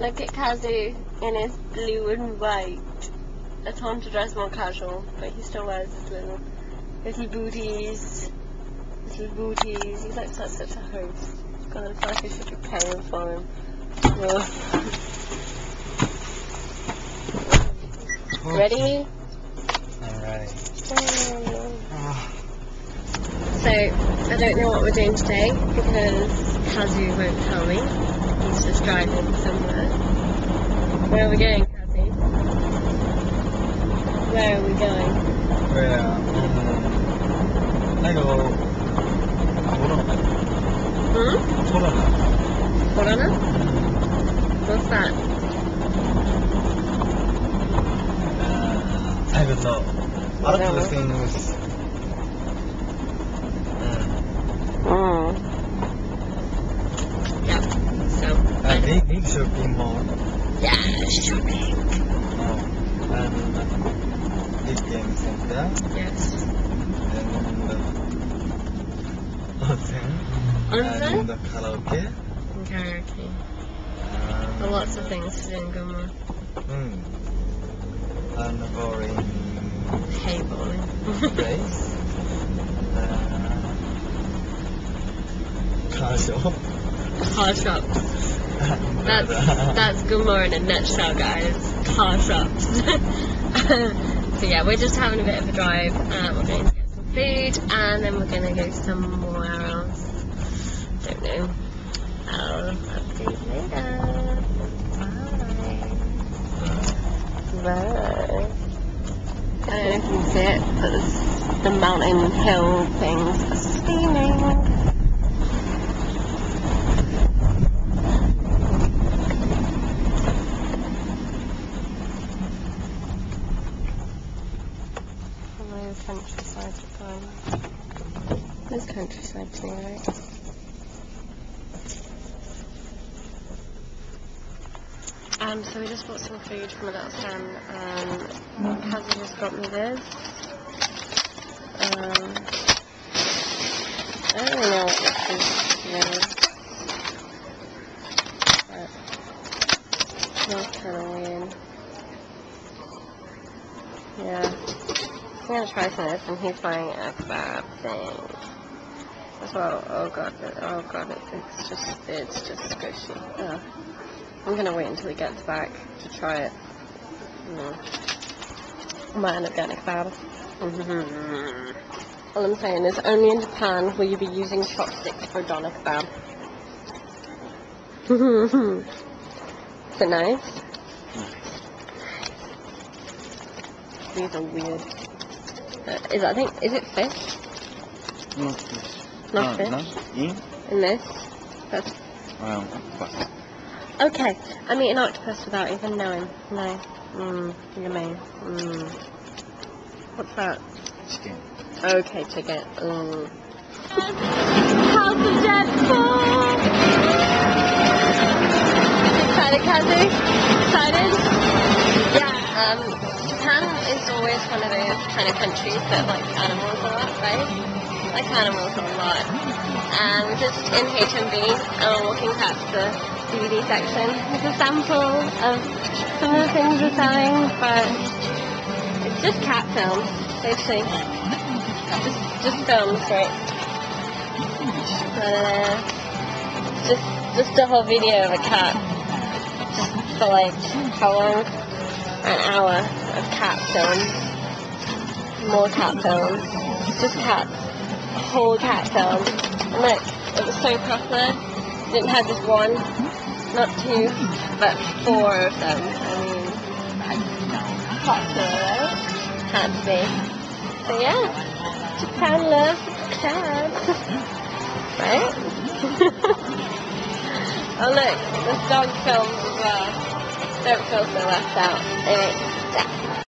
Look at Kazu in his blue and white. I told him to dress more casual, but he still wears his little little booties. Little booties. He's like such, such a host. God, I feel like I should be paying for him. Ready? Alright. So, I don't know what we're doing today because Kazu won't tell me. He's just driving somewhere. Where are we going, Kazu? Where are we going? Where? Um, I go. Corona. Hmm? Corona. Corona? What's that? Uh, I don't know. Other Whatever. things. Mm. Mm. Yeah. So, Uh, big, shopping mall. yeah, shopping. Oh. And uh, game center. Yes. And uh, onsen. Onsen? And karaoke. Karaoke. And, There are lots of things to do in Gunma. Mm. And bowling Hay bowling. place. Uh, car shop. Car shops. That's that's Gunma in a nutshell, guys. Car shops. so yeah, we're just having a bit of a drive. Uh, we're going to get some food, and then we're going to go somewhere else. Don't know. I'll update later. Bye. Bye. I don't know if you can see it, but the mountain hill things are steaming. There's countryside too, right? Um, so we just bought some food from a little stand, and Kazu just got me this. Um, I don't know what this is really. But smells kind of weird. Yeah. I'm gonna try some of this, and he's buying a kebab thing as well. Oh god, oh god, it, it's just, it's just squishy. I'm gonna wait until he gets back to try it. Mm. I might end up getting a kebab. All I'm saying is, only in Japan will you be using chopsticks for a doner kebab. is it nice? These are weird. Uh, is I think is it fish? Not fish. Not no, fish. No? In? In this? That's Um, octopus. okay. I'm eating octopus without even knowing. No. Mmm. Yummy. Mmm. What's that? Chicken. Okay, chicken. Mm. House of Deadpool! Excited, Kazu? Excited? Yeah, um, Japan is always one of those kind of countries that like animals a lot, right? I like animals a lot. And we're just in and we're walking past the DVD section. It's a sample of some of the things we're selling, but it's just cat films, basically. Just, just films, right? Uh, just, just a whole video of a cat. Just for like, how long? An hour of cat films. More cat films. Just cats. Whole cat film. And look, it was so popular. Didn't have just one, not two, but four of them. I mean, popular, right? Had to be. So yeah. Japan loves cats. right? oh look, there's dog films as well. Don't feel so left out. Anyway, yeah.